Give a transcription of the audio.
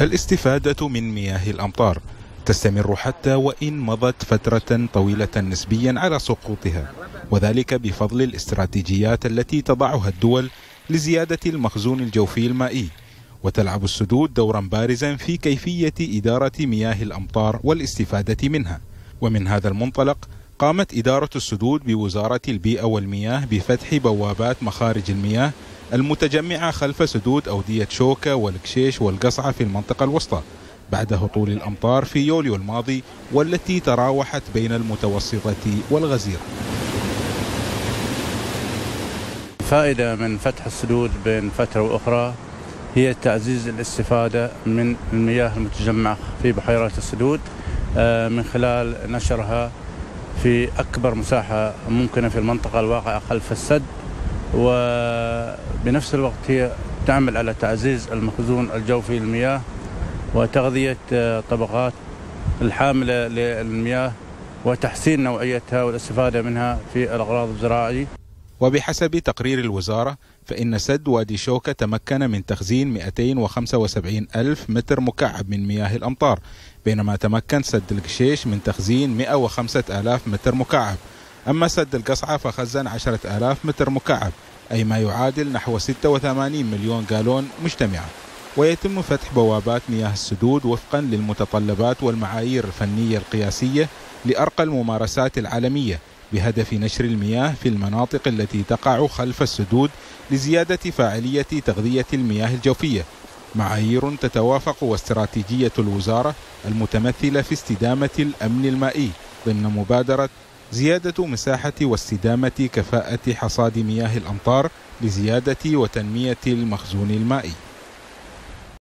الاستفادة من مياه الأمطار تستمر حتى وإن مضت فترة طويلة نسبيا على سقوطها وذلك بفضل الاستراتيجيات التي تضعها الدول لزيادة المخزون الجوفي المائي وتلعب السدود دورا بارزا في كيفية إدارة مياه الأمطار والاستفادة منها. ومن هذا المنطلق قامت إدارة السدود بوزارة البيئة والمياه بفتح بوابات مخارج المياه المتجمعة خلف سدود أودية شوكة والكشيش والقصعة في المنطقة الوسطى بعد هطول الأمطار في يوليو الماضي والتي تراوحت بين المتوسطة والغزيرة فائدة من فتح السدود بين فترة وأخرى هي تعزيز الاستفادة من المياه المتجمعة في بحيرات السدود آه، من خلال نشرها في أكبر مساحة ممكنة في المنطقة الواقعة خلف السد. وبنفس الوقت هي تعمل على تعزيز المخزون الجوفي للمياه وتغذية آه، طبقات الحاملة للمياه وتحسين نوعيتها والاستفادة منها في الأغراض الزراعية وبحسب تقرير الوزارة فإن سد وادي شوكة تمكن من تخزين 275 ألف متر مكعب من مياه الأمطار بينما تمكن سد القشيش من تخزين 105 ألاف متر مكعب. أما سد القصعة فخزن 10 ألاف متر مكعب أي ما يعادل نحو 86 مليون جالون مجتمعة. ويتم فتح بوابات مياه السدود وفقا للمتطلبات والمعايير الفنية القياسية لأرقى الممارسات العالمية بهدف نشر المياه في المناطق التي تقع خلف السدود لزيادة فاعلية تغذية المياه الجوفية. معايير تتوافق واستراتيجية الوزارة المتمثلة في استدامة الأمن المائي ضمن مبادرة زيادة مساحة واستدامة كفاءة حصاد مياه الأمطار لزيادة وتنمية المخزون المائي.